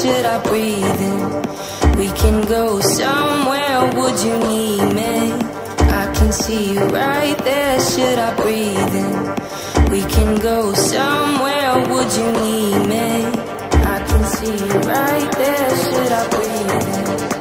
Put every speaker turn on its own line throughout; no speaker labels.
should I breathe in? We can go somewhere, would you need me? I can see you right there, should I breathe in? We can go somewhere, would you need me? I can see you right there, should I breathe in?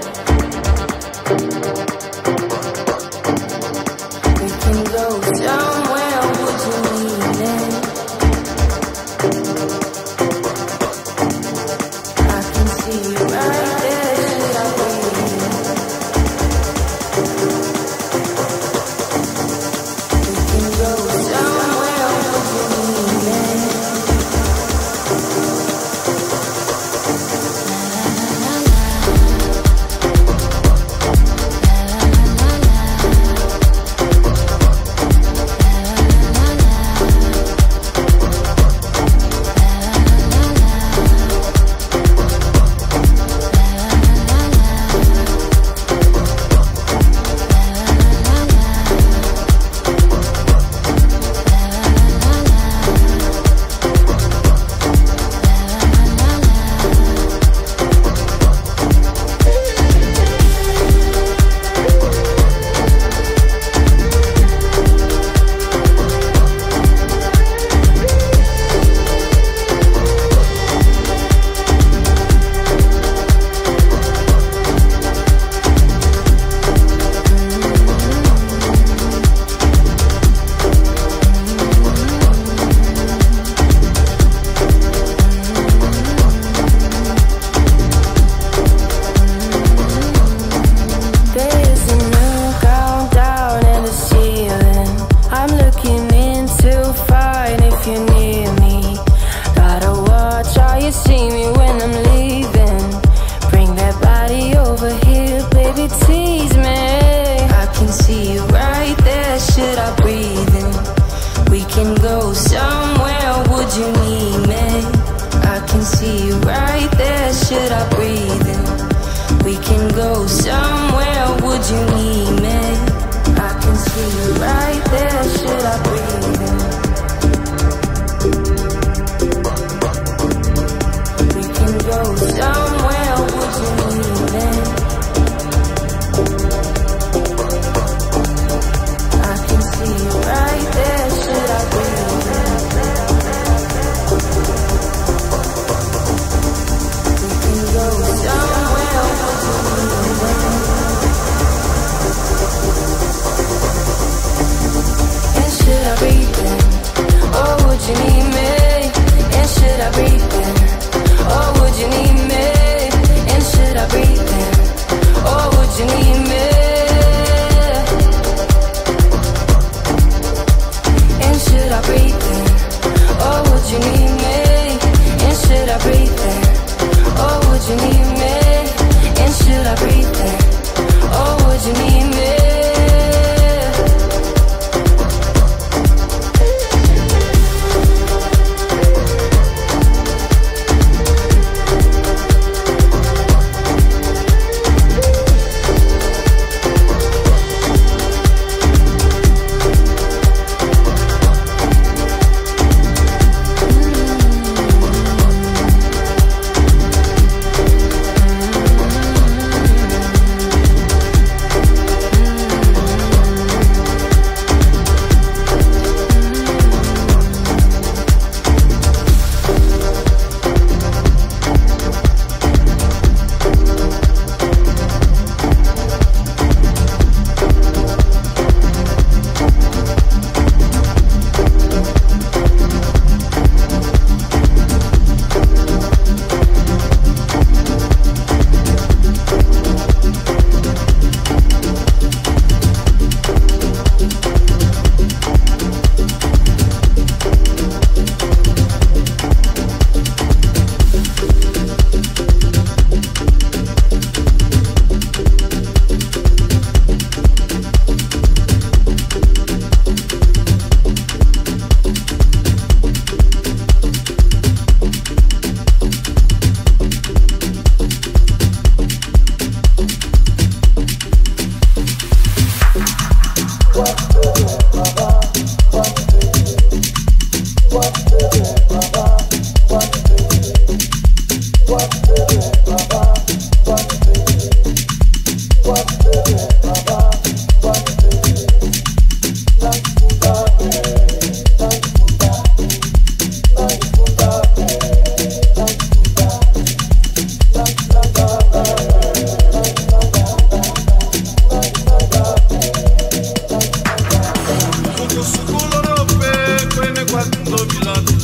weapon, no be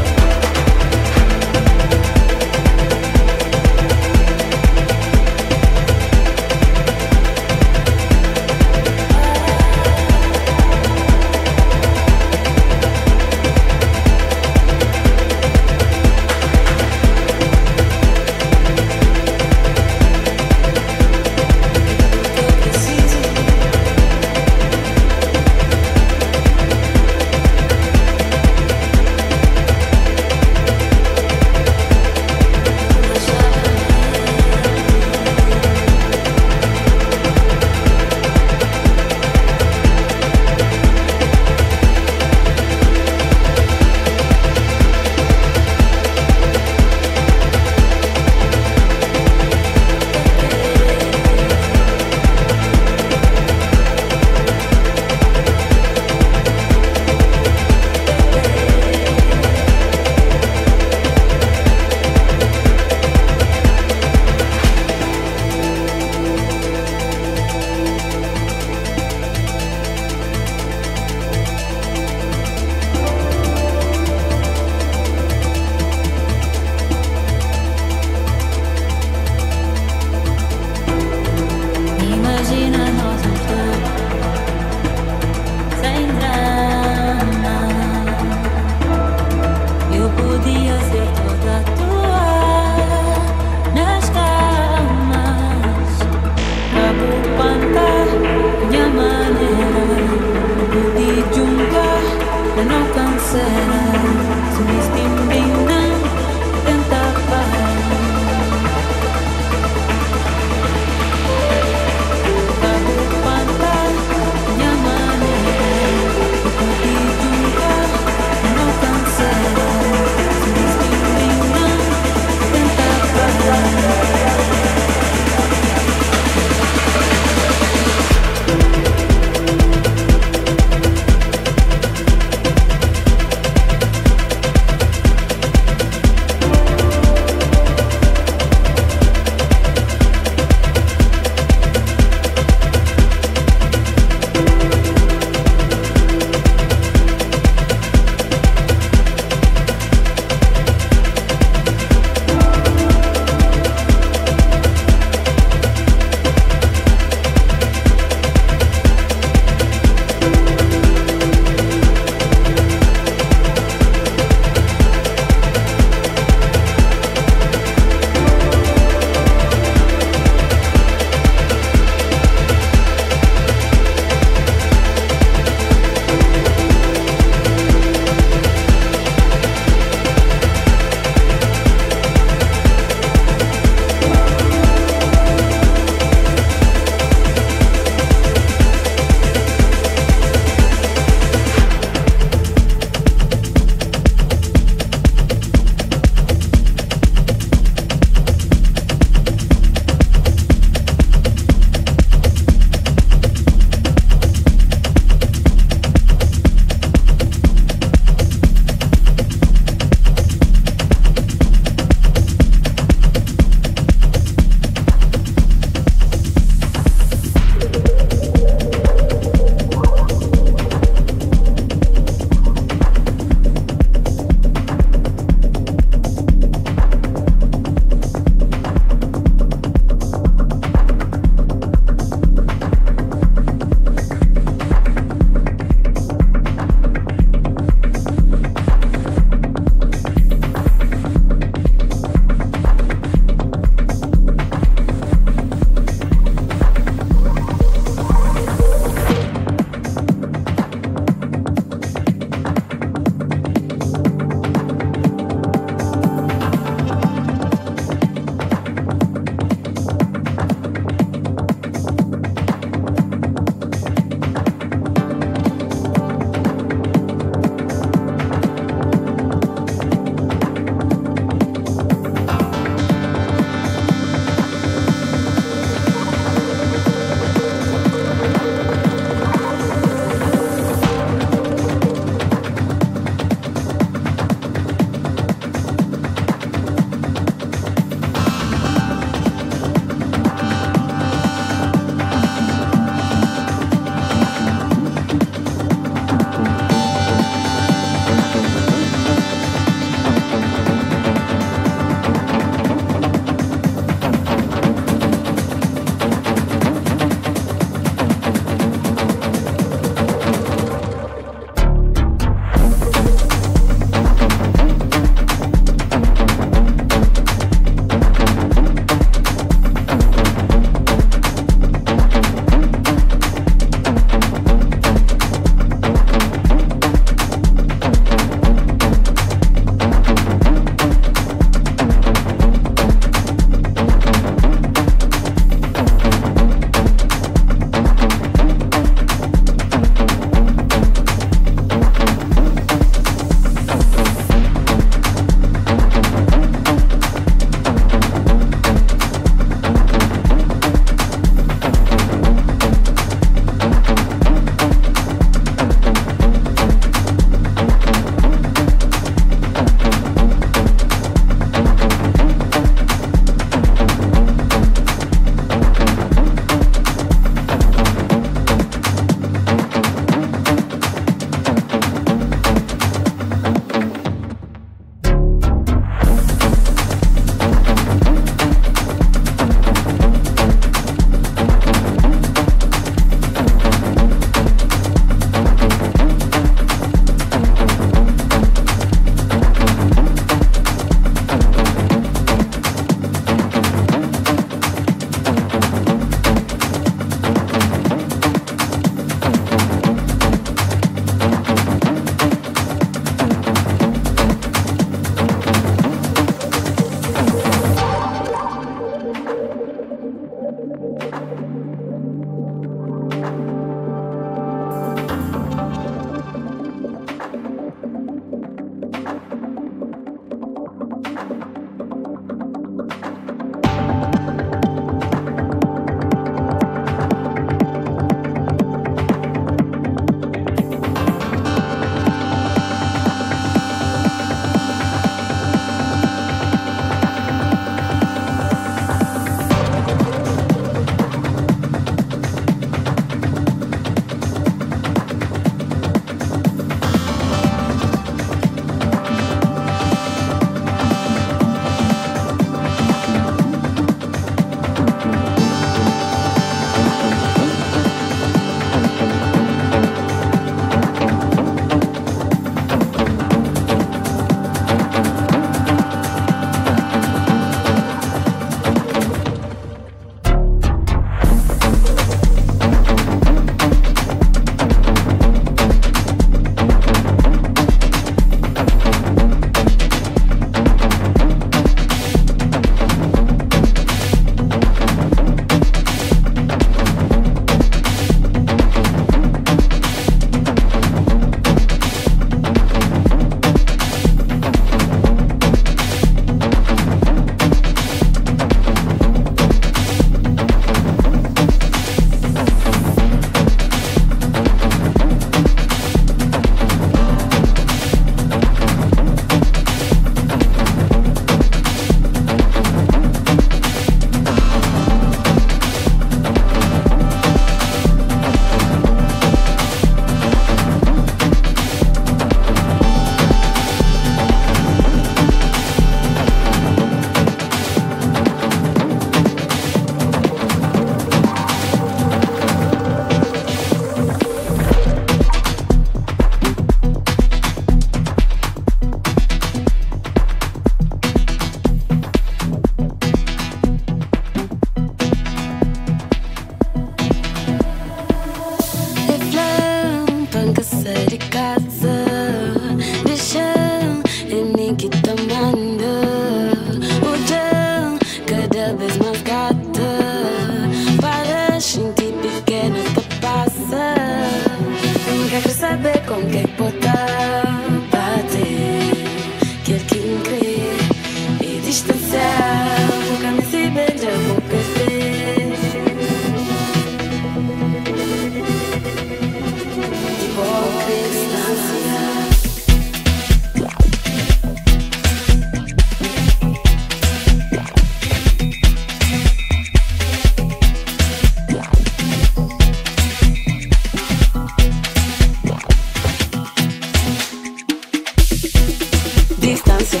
distância,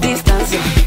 distância.